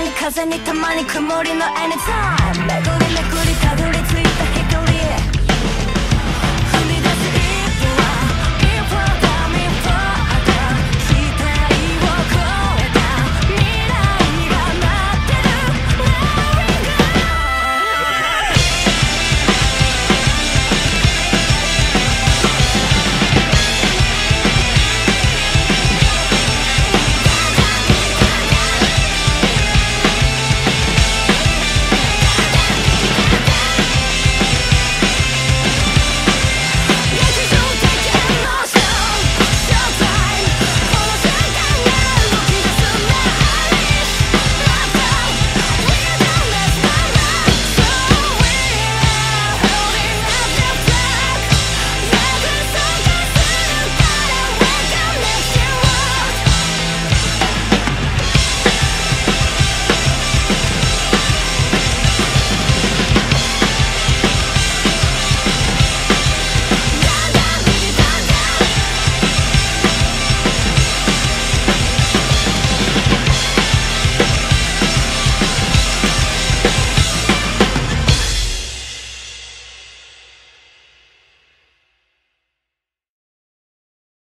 に風にたまに曇りの anytime. 巡り巡り